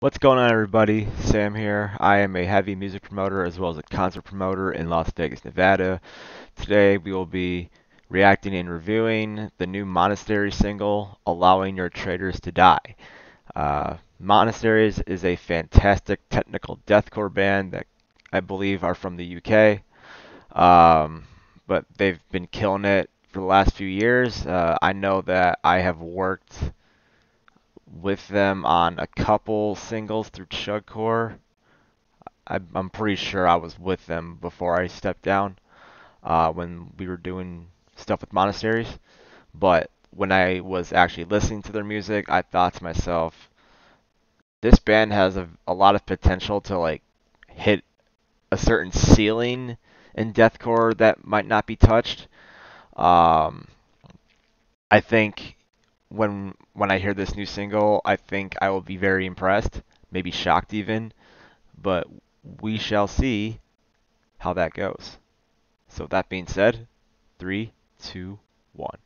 What's going on, everybody? Sam here. I am a heavy music promoter as well as a concert promoter in Las Vegas, Nevada. Today we will be reacting and reviewing the new Monastery single, Allowing Your Traitors to Die. Uh, Monasteries is a fantastic technical deathcore band that I believe are from the UK. Um, but they've been killing it for the last few years. Uh, I know that I have worked with them on a couple singles through Chugcore. I, I'm pretty sure I was with them before I stepped down uh, when we were doing stuff with monasteries. But when I was actually listening to their music, I thought to myself, this band has a, a lot of potential to like hit a certain ceiling in deathcore that might not be touched. Um, I think when when I hear this new single, I think I will be very impressed, maybe shocked even, but we shall see how that goes. So that being said, three, two, one.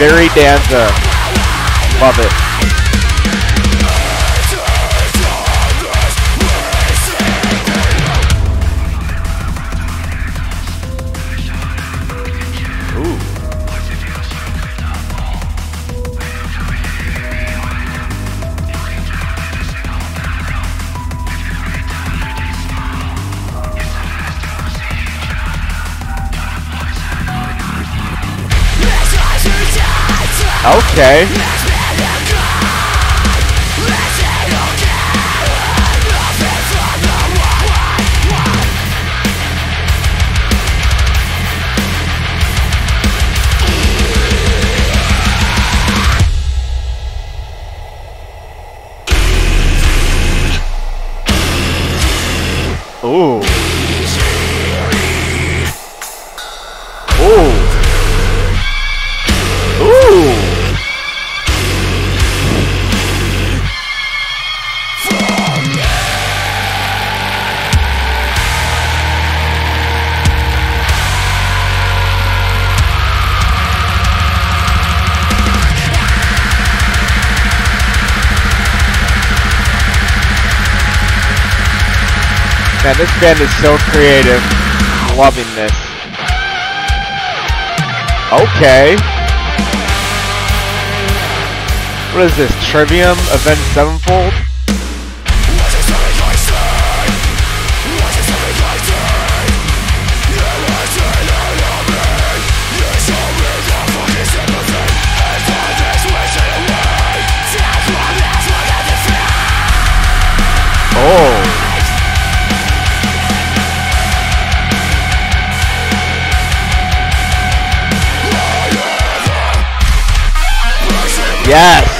Very Danza. Love it. Okay. Ooh. Man, this band is so creative. Loving this. Okay. What is this? Trivium Avenged Sevenfold? Yes.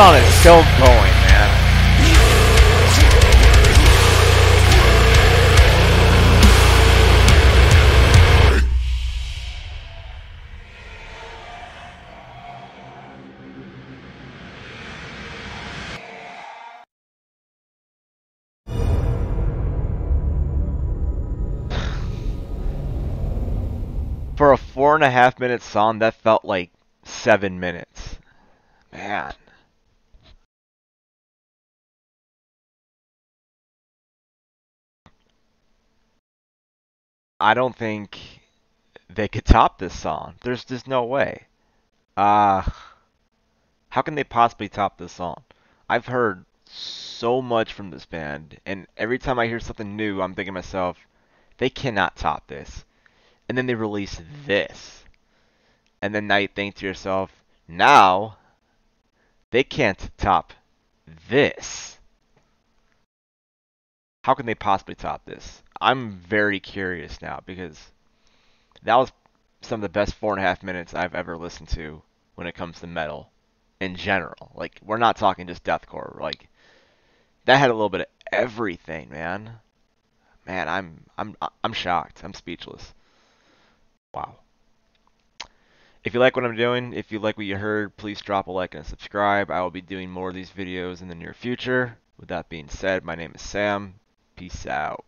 song is still going, man. For a four and a half minute song, that felt like seven minutes. Man. I don't think they could top this song. There's just no way. Uh, how can they possibly top this song? I've heard so much from this band, and every time I hear something new, I'm thinking to myself, they cannot top this. And then they release this. And then now you think to yourself, now they can't top this. How can they possibly top this? I'm very curious now because that was some of the best four and a half minutes I've ever listened to when it comes to metal in general. Like we're not talking just deathcore. Like that had a little bit of everything, man. Man, I'm I'm I'm shocked. I'm speechless. Wow. If you like what I'm doing, if you like what you heard, please drop a like and a subscribe. I will be doing more of these videos in the near future. With that being said, my name is Sam. Peace out.